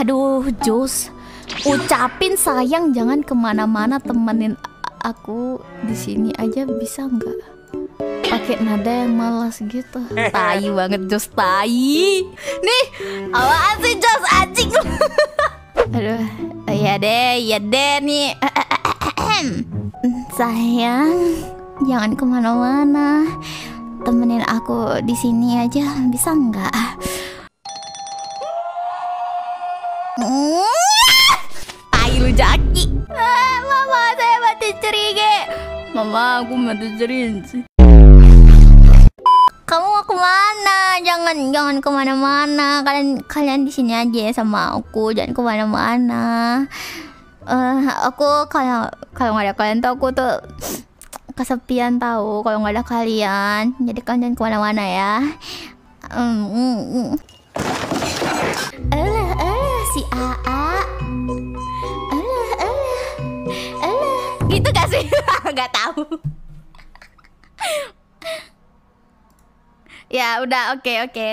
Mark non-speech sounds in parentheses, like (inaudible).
Aduh, Jos. Ucapin sayang jangan ke mana-mana temenin aku di sini aja bisa nggak? Pakai nada yang malas gitu. (laughs) Tai banget Jos, tai. Nih, awaan sih Jos anjing. (laughs) Aduh, ya deh, ya deh nih. (clears throat) Sayang, jangan ke mana-mana. Temenin aku di sini aja bisa nggak? Tai lu jaki. Ah, mama saya mati cerige. Mama aku mati cerinci. Kamu mau ke mana? Jangan jangan ke mana-mana. Kalian kalian di sini aja ya sama aku. Jangan ke mana-mana. Eh, aku kalau kalau nggak ada kalian tuh aku tuh kesepian tahu kalau nggak ada kalian. Jadi kalian ke mana-mana ya. Mm, mm, mm. Gitu gak sih? (laughs) Gak tahu. ya udah oke oke.